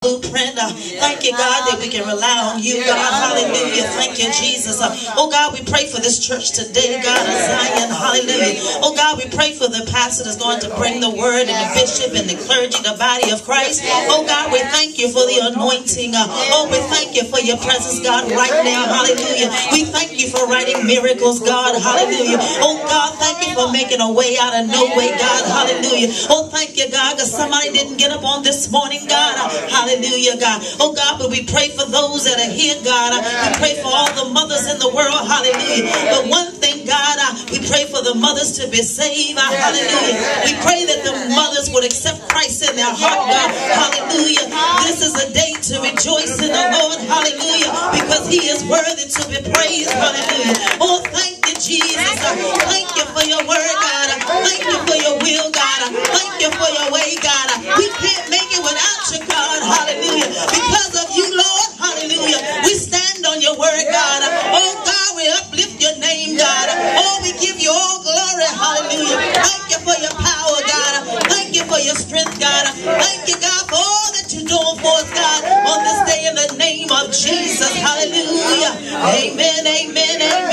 blueprint. Uh, thank you, God, that we can rely on you, God. Hallelujah. Thank you, Jesus. Uh, oh, God, we pray for this church today, God of Zion. Hallelujah. Oh, God, we pray for the pastor that's going to bring the word and the bishop and the clergy, the body of Christ. Oh, God, we thank you for the anointing. Uh, oh, we thank you for your presence, God, right now. Hallelujah. We thank you for writing miracles, God. Hallelujah. Oh, God, thank you for making a way out of no way, God. Hallelujah. Oh, thank you, God, because somebody didn't get up on this morning, God. Hallelujah. God. Oh, God, but we pray for those that are here, God. We pray for all the mothers in the world. Hallelujah. But one thing, God, uh, we pray for the mothers to be saved. Hallelujah. We pray that the mothers would accept Christ in their heart, God. Hallelujah. This is a day to rejoice in the Lord. Hallelujah. Because he is worthy to be praised. Hallelujah. Oh, thank you, Jesus. Thank you for your word, God. Thank you for your will, God. Thank you for your way, God. We can't make it without you, God. Hallelujah. Because of you, Lord. Hallelujah. We stand on your word, God. Oh, God, we uplift your name, God. Oh, we give you all glory. Hallelujah. Thank you for your power, God. Thank you for your strength, God. Thank you, God, for all that you're doing for us, God, on this day in the name of Jesus. Hallelujah. Amen, amen, amen.